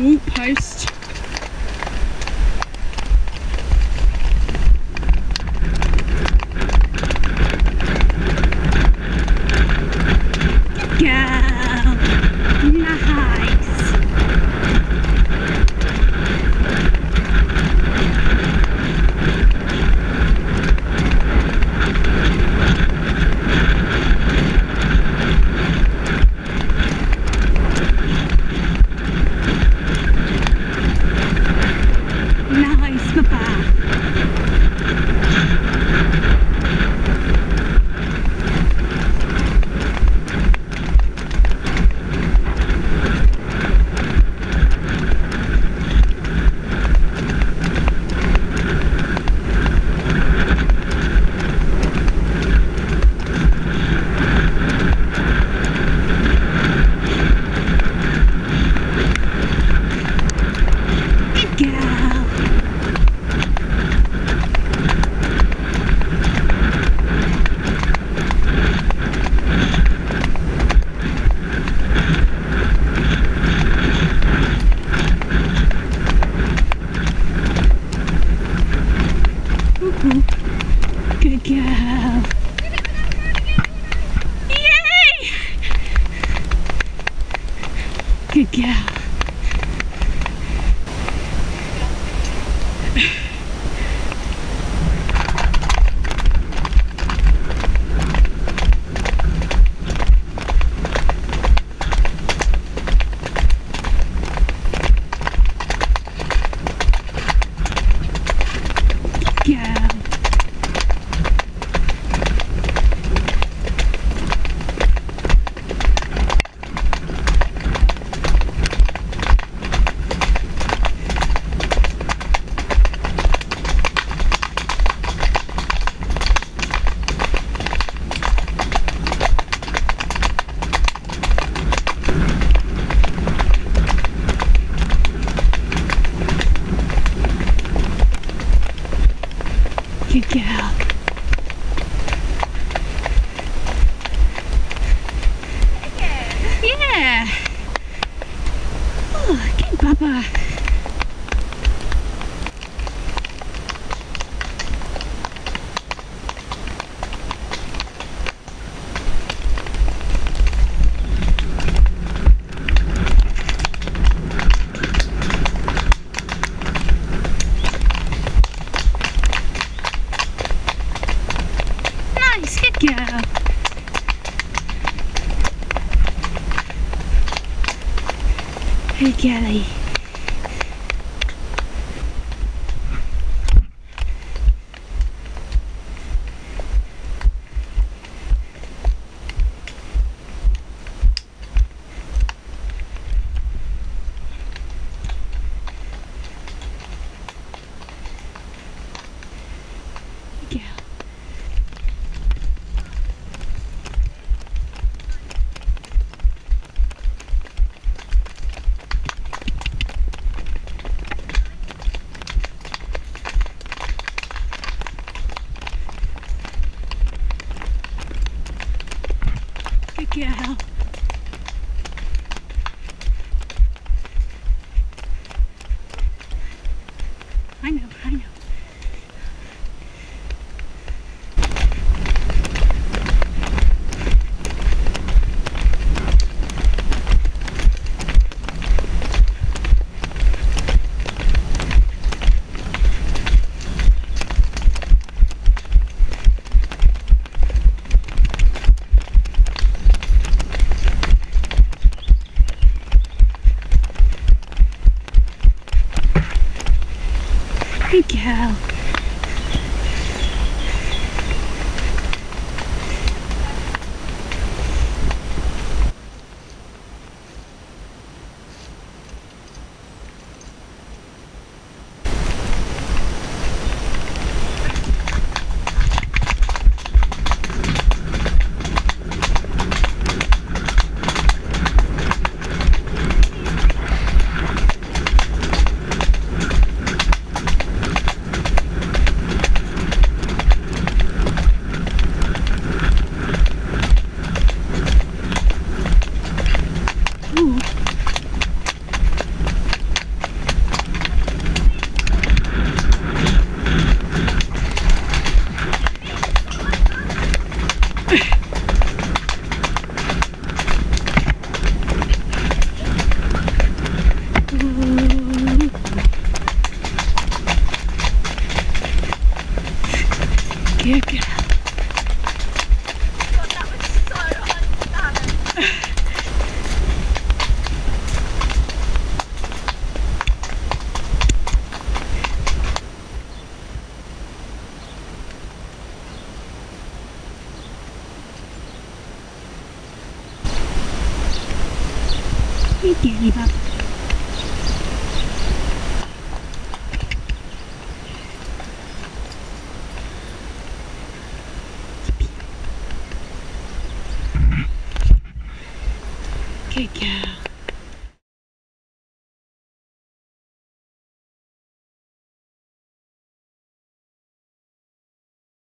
Ooh, post. Good girl. Yeah. Oh, good Papa. Nice, good girl. Hey, Kelly. Good girl. Good girl. Good girl. God, that was so. Hey, Danny Bob. Good girl.